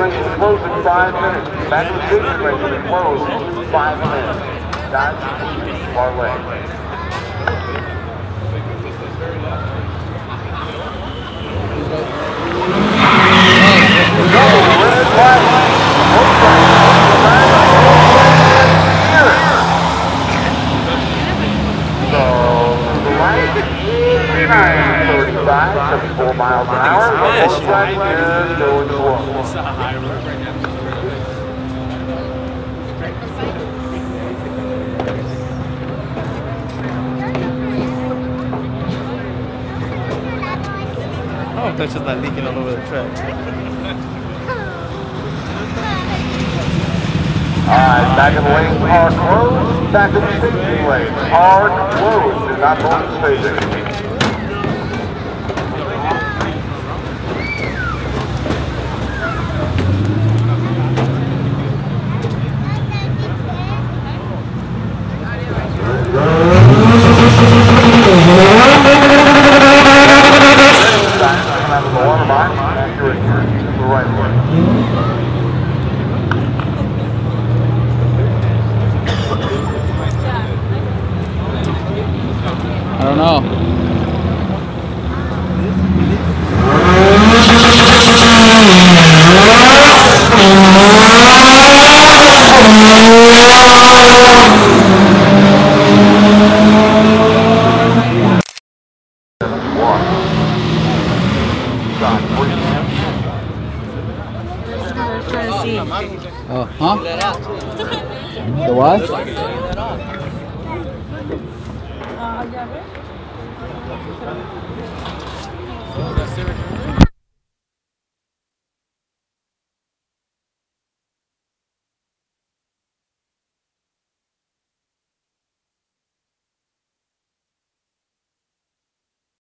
race will close in five minutes. Back to the finish race will close in five minutes. That's Parlay. Oh, Thirty-five, miles an hour. Both sides is going hope that's just not leaking all over the track. Alright, back in the lane, car closed. Back in the safety lane, car closed. Is not going to stay there. Accurate to the right way. I don't know. Trying to see. Oh, huh? The what?